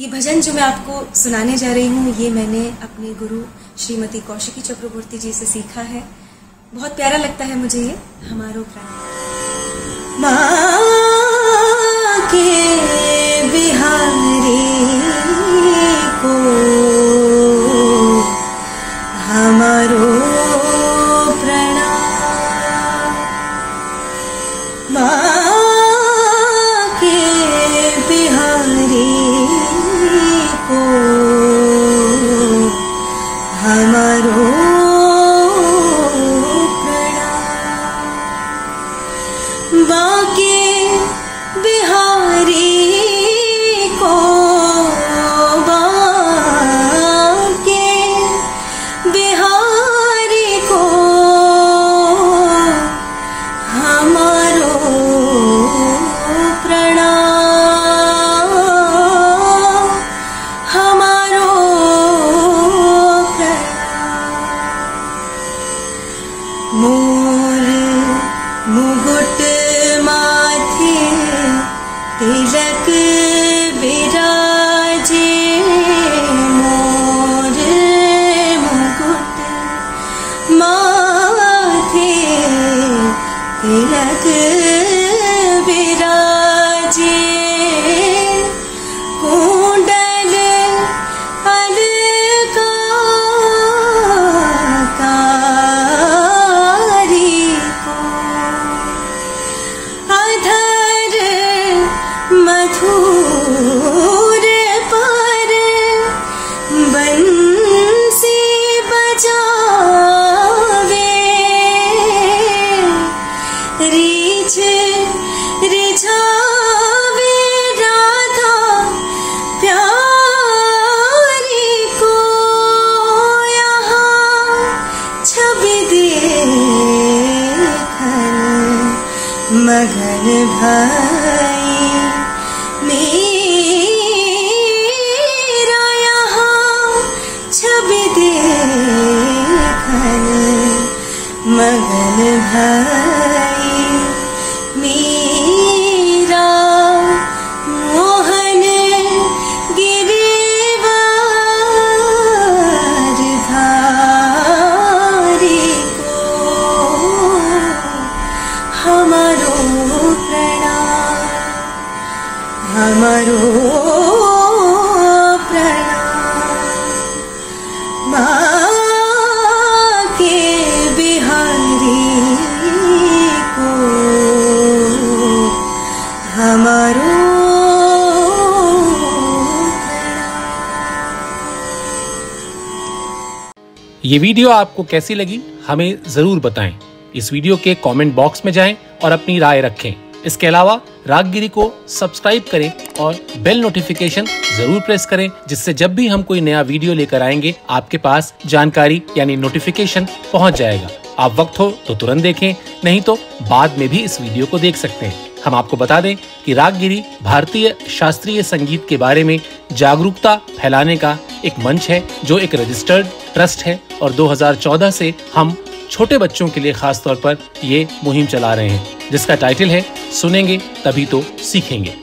ये भजन जो मैं आपको सुनाने जा रही हूँ, ये मैंने अपने गुरु श्रीमती कौशिकी चक्रवर्ती जी से सीखा है। बहुत प्यारा लगता है मुझे ये, हमारो प्राण। विराजे रीछ रिझावे राधा प्यारी को यहाँ छवि मगन भाई मेरा यहाँ छवि मगन भाई हमारो ये वीडियो आपको कैसी लगी, हमें ज़रूर बताएँ। इस वीडियो के कमेंट बॉक्स में जाएँ और अपनी राय रखें। इसके अलावा रागगिरी को सब्सक्राइब करें और बेल नोटिफिकेशन ज़रूर प्रेस करें, जिससे जब भी हम कोई नया वीडियो लेकर आएँगे, आपके पास जानकारी यानी नोटिफिकेशन पहुँच जाएगा। आप वक्त हो तो तुरंत देखें, नहीं तो बाद में भी इस वीडियो को देख सकते हैं। हम आपको बता दें कि रागगिरी भारतीय शास्त्रीय संगीत के बारे में जागरूकता फैलाने का एक मंच है, जो एक रजिस्टर्ड ट्रस्ट है और 2014 से हम छोटे बच्चों के लिए खास तौर पर ये मुहिम चला रहे हैं, जिसका टाइटल है, सुनेंगे तभी तो सीखेंगे।